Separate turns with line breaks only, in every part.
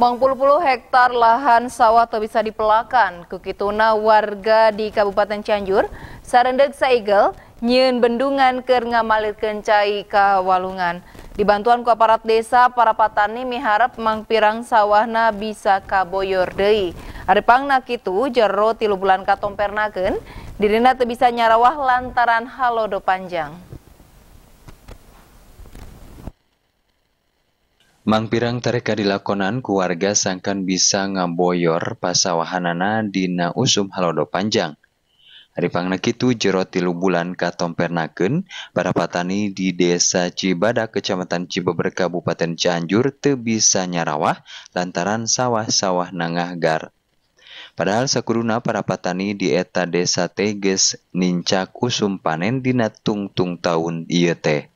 Mang puluh-puluh hektar lahan sawah tak bisa dipelakan. Kukituna warga di Kabupaten Cianjur, sarendeg saigel, nyen bendungan ker ngamalir kencai ke walungan. Dibantuan ku aparat desa, para patani miharap mang pirang sawahna bisa kaboyor deui. Aripangna kitu jero tilu bulan katompernakeun, dirina teu bisa nyarawah lantaran halodo panjang.
Mang pirang tareka dilakonan keluarga sangkan bisa ngaboyor pasawahanana dina usum halodo panjang. Haripangna kitu jero tilu bulan katompernakeun para patani di desa Cibada kecamatan Cibeber Kabupaten Cianjur teu bisa nyarawah lantaran sawah-sawah nangah gar. Padahal sakuduna para patani di eta desa teges nincak usum panen dina tungtung tahun ieu teh.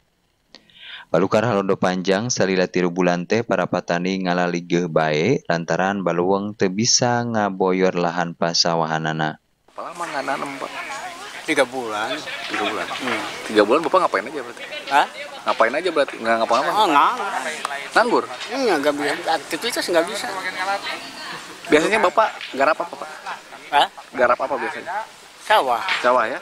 Balukar halondo panjang salila tiru bulan teh para patani ngalaligeuh bae lantaran baluweng teu bisa ngaboyor lahan pasawahanana.
Lama nggak nanam pak?
Tiga bulan.
Tiga bulan. Hmm. Tiga bulan bapak ngapain aja berarti?
Hah?
Ngapain aja berarti? Nggak ngapa-ngapain?
Oh, enggak.
Nganggur.
Enggak, enggak bisa. Aktivitas enggak bisa.
Biasanya bapak garap apa pak?
Hah?
Garap apa biasanya?
sawah.
Sawah ya?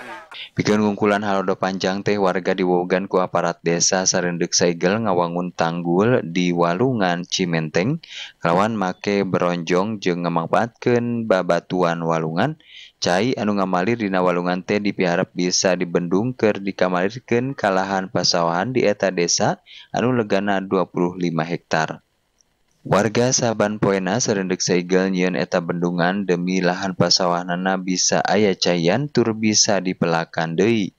Bikin ngungkulan halodo Panjang teh warga diwogan ku aparat desa Sarendek Saigel ngawangun tanggul di Walungan Cimenteng. Lawan make beronjong jeung ngamangpaatkeun babatuan Walungan. Cai anu ngamalir dina Walungan teh dipiharap bisa dibendung keur dikamalirkeun kalahan pasawahan di eta desa anu legana 25 hektar. Warga saban poena serendek saigel nyieun eta bendungan demi lahan pasawahanana bisa aya cayan tur bisa dipelakan deui.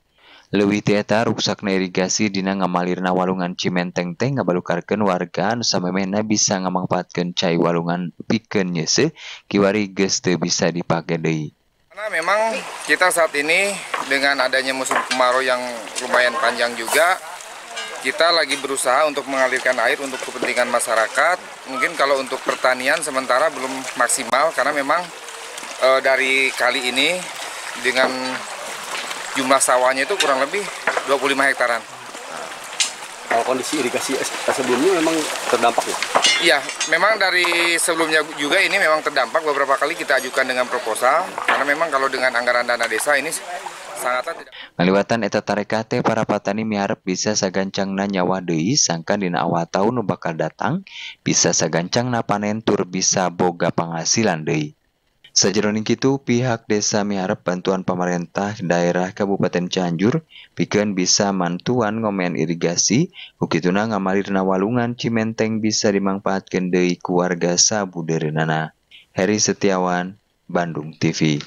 Leuwih ti eta irigasi dina ngamalirna walungan Cimenteng teh ngabalukarkeun warga anu samemehna bisa ngamangpaatkeun cai walungan pikeun nyeuseuh kiwari geus teu bisa dipake deui.
Karena memang kita saat ini dengan adanya musim kemarau yang lumayan panjang juga, kita lagi berusaha untuk mengalirkan air untuk kepentingan masyarakat. Mungkin kalau untuk pertanian sementara belum maksimal karena memang e, dari kali ini dengan jumlah sawahnya itu kurang lebih 25 hektaran.
Kalau kondisi irigasi sebelumnya memang terdampak ya?
Iya, memang dari sebelumnya juga ini memang terdampak beberapa kali kita ajukan dengan proposal karena memang kalau dengan anggaran dana desa ini
Ngaliwatan eta tarekate para patani miharap bisa sagancangna nyawa deui sangkan dina awal tahun bakal datang bisa sagancangna panen tur bisa boga penghasilan deui. Sajeroning kitu pihak desa miharap bantuan pemerintah daerah Kabupaten Cianjur pikeun bisa mantuan ngomen irigasi ukituna ngamalirna walungan Cimenteng bisa dimangpaatkeun deui ku warga sabudereunana. Heri Setiawan, Bandung TV.